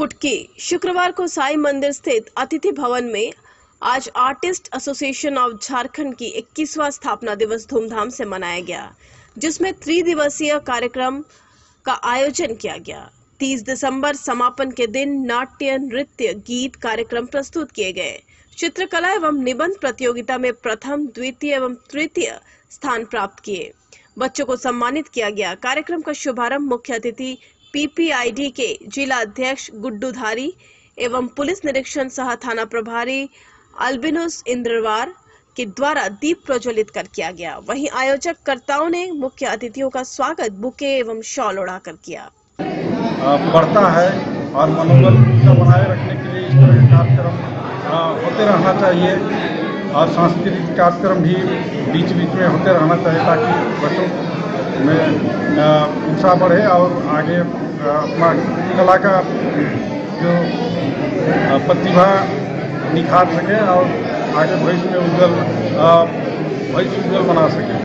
पुटकी, शुक्रवार को साई मंदिर स्थित अतिथि भवन में आज आर्टिस्ट एसोसिएशन ऑफ़ झारखंड की 21वां स्थापना दिवस धूमधाम से मनाया गया, जिसमें त्रिदिवसीय कार्यक्रम का आयोजन किया गया। 30 दिसंबर समापन के दिन नाट्य, नृत्य, गीत कार्यक्रम प्रस्तुत किए गए। चित्रकला एवं निबंध प्रतियोगिता में प्रथम, द्वितीय एवं तृतीय स्थान प्राप्त किए। बच्चों को सम्मानित किया गया। कार्यक्रम का शुभारंभ मुख्य अतिथि पीपीआईडी के जिला अध्यक्ष गुड्डू धारी एवं पुलिस निरीक्षण सह थाना प्रभारी अल्बिनुस इंद्रवार के द्वारा दीप प्रज्वलित कर किया गया। वहीं आयोजक कर्ताओं ने मुख्य अतिथियों का स्वागत बुके एवं शॉल उड़ाकर किया। अ, बढ़ता है और मनोबल बनाए रखने के लिए इस तरह के कार्यक्रम होते रहना चाहिए और सांस्कृतिक कार्यक्रम भी बीच बीच में होते रहना चाहिए ताकि बच्चों में उत्साह बढ़े और आगे अपना कला का जो प्रतिभा निखार सके और आगे भविष्य में उज्जवल भविष्य उज्जवल बना सके।